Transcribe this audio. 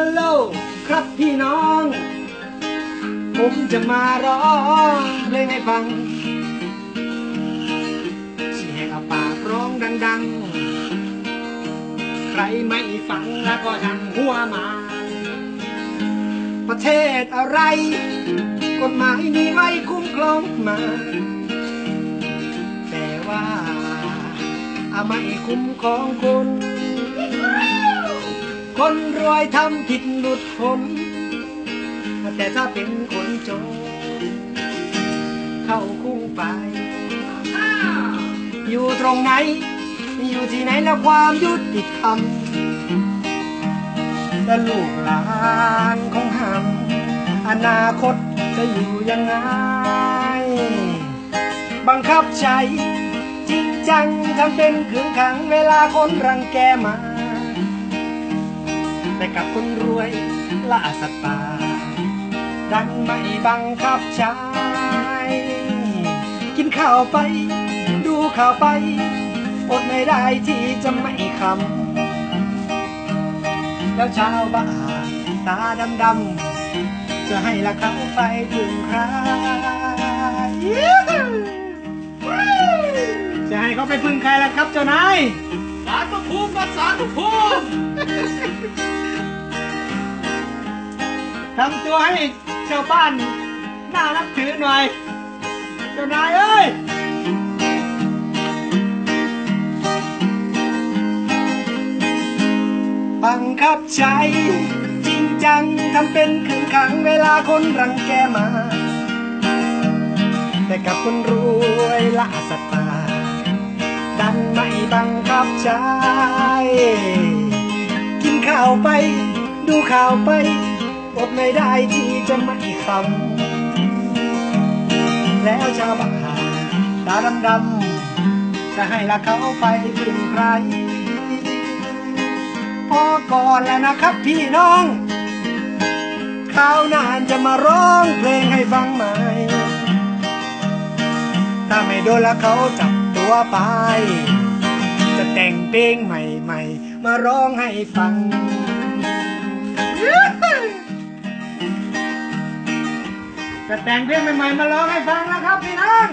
ัลโหลครับพี่น้อง ผมจะมาร้องเพลงให้ฟังที่ให้เอาปากร้องดัง ๆ ใครไม่ฟังแล้วก็ช่างหัวหมา ประเทศอะไร กฎหมายมีไว้คุ้มครองมา แต่ว่าอาไม่คุ้มครองคน คนรวยทำผิดหลุดพ้นแต่ถ้าเป็นคนจนเข้าคุกไป อยู่ตรงไหน อยู่ที่ไหนแล้วความยุติธรรมและลูกหลานของหำอนาคตจะอยู่ยังไง บังคับใจ จริงจังทำเป็นขึงขังเวลาคนรังแกมา แต่กับคนรวยล่าสัตว์ป่าดันไม่บังคับใช้กินข้าวไป ดูข่าวไปอดไม่ได้ที่จะไม่คำแล้วชาวบ้านตาดำดำๆจะให้ละเขาไปถึงใครจะให้เขาไปพึ่งใครล่ะครับเจ้านายสารพระภูมิกับสารพระภูมิทำตัวให้ชาวบ้านน่านับถือหน่อย เจ้านายเอ้ยบังคับใจจริงจังทำเป็นขึงขังเวลาคนรังแกมา แต่กับคนรวยล่าสัต ว์ป่าดันไม่บังคับใจ กินข้าวไป ดูข่าวไปอดไม่ได้ที่จะไม่คำแล้วชาวบ้านตาดำดำๆจะให้ละเขาไปถึงใครพอก่อนแล้วนะครับพี่น้อง ข้าวนานจะมาร้องเพลงให้ฟังใหม่ ถ้าไม่โดนแล้วเขาจับตัวไป จะแต่งเพลงใหม่ๆ มาร้องให้ฟัง จะแต่งเพลงใหม่ๆ มาร้องให้ฟังนะครับพี่น้อง